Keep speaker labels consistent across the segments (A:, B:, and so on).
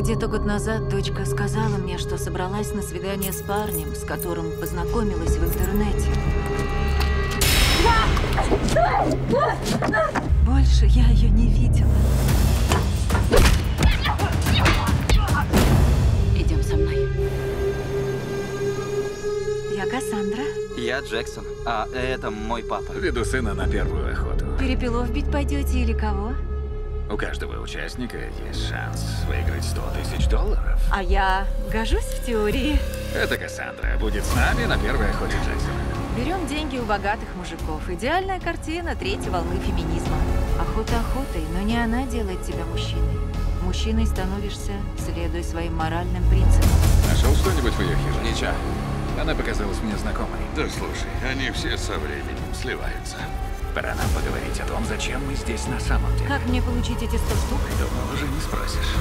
A: Где-то год назад дочка сказала мне, что собралась на свидание с парнем, с которым познакомилась в интернете. Больше я ее не видела. Идем со мной. Я Кассандра.
B: Я Джексон, а это мой папа.
C: Веду сына на первую охоту.
A: Перепелов бить пойдете или кого?
C: У каждого участника есть шанс выиграть 100 тысяч долларов.
A: А я гожусь в теории.
C: Это Кассандра будет с нами на первой охоте Джексона.
A: Берем деньги у богатых мужиков. Идеальная картина третьей волны феминизма. Охота охотой, но не она делает тебя мужчиной. Мужчиной становишься, следуя своим моральным принципам.
C: Нашел что-нибудь в ее хижине?
D: Ничего.
C: Она показалась мне знакомой.
D: Да слушай, они все со временем сливаются.
C: Пора нам поговорить о том, зачем мы здесь на самом деле.
A: Как мне получить эти сто штук?
C: Думал, уже не спросишь.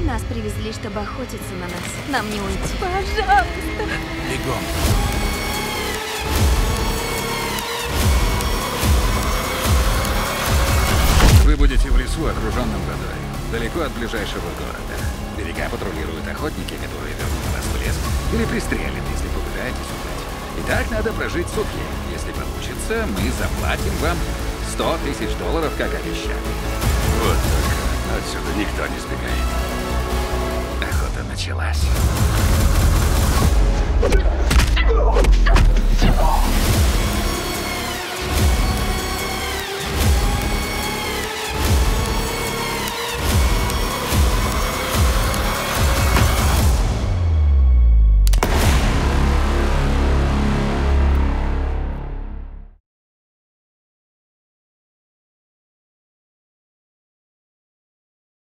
E: Нас привезли, чтобы охотиться на нас. Нам не уйти. Пожалуйста.
C: Бегом. Вы будете в лесу, окруженном водой, далеко от ближайшего города. Берега патрулируют охотники, которые вернут вас в лес, или пристрелят, если попытаетесь удрать. И так надо прожить сутки. Если получится, мы заплатим вам 100 тысяч долларов, как обещали.
D: Вот только отсюда никто не сбегает.
C: Охота началась.